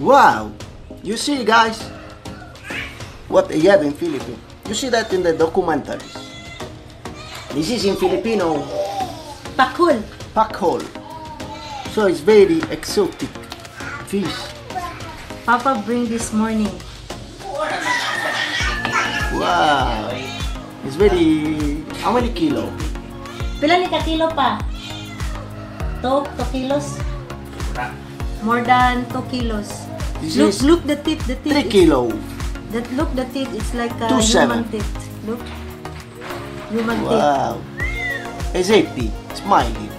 Wow! You see, guys, what they have in Philippines. You see that in the documentaries. This is in Filipino Pakol. pakol. So it's very exotic fish. Papa bring this morning. Wow! It's very... How many kilo? Pila ni ka kilo pa? 2 2 kilos? More than 2 kilos. This look, is look the teeth, the teeth. 3 is- kilo. That look the teeth, it's like a Two human seven. teeth. Look. Human teeth. Wow! It's happy, smiling.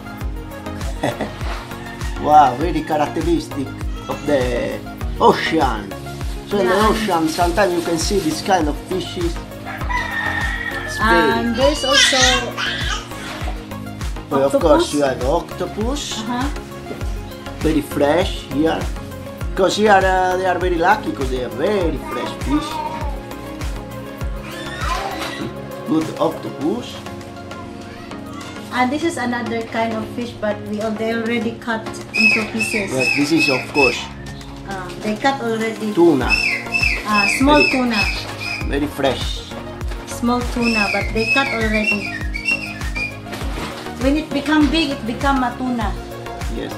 wow, very characteristic of the ocean. So in the ocean, sometimes you can see this kind of fishes. And very, there's also well, of course, you have octopus, uh-huh, very fresh here. Because here uh, they are very lucky because they are very fresh fish. Good octopus. and this is another kind of fish but we al- they already cut into pieces. Yes, this is of course Uh, they cut already. tuna, Uh, small Ready. tuna. very fresh. Small tuna but they cut already. When it become big, it become a tuna. Yes.